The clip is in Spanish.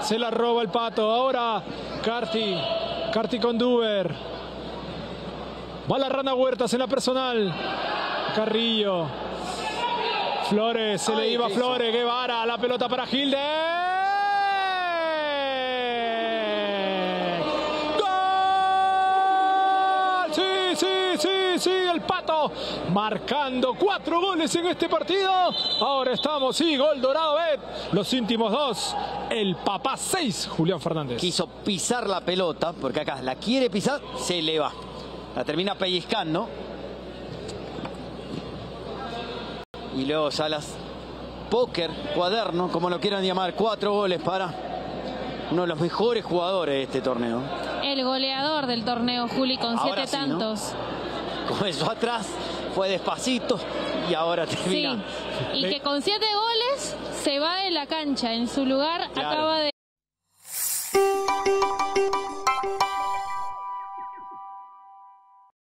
Se la roba el pato. Ahora Carti. Carti con Duber. Va la rana Huertas en la personal. Carrillo. Flores. Se le iba ¿qué Flores. Guevara. La pelota para Gilde. Sí, sí, sí. El pato marcando cuatro goles en este partido. Ahora estamos, sí, gol dorado, Bet. Los íntimos dos. El papá seis, Julián Fernández. Quiso pisar la pelota, porque acá la quiere pisar, se le va. La termina pellizcando. Y luego Salas, póker, cuaderno, como lo quieran llamar, cuatro goles para uno de los mejores jugadores de este torneo. El goleador del torneo, Juli, con Ahora siete sí, ¿no? tantos. Comenzó atrás, fue despacito y ahora Sí. termina. Y que con siete goles se va de la cancha. En su lugar Claro. acaba de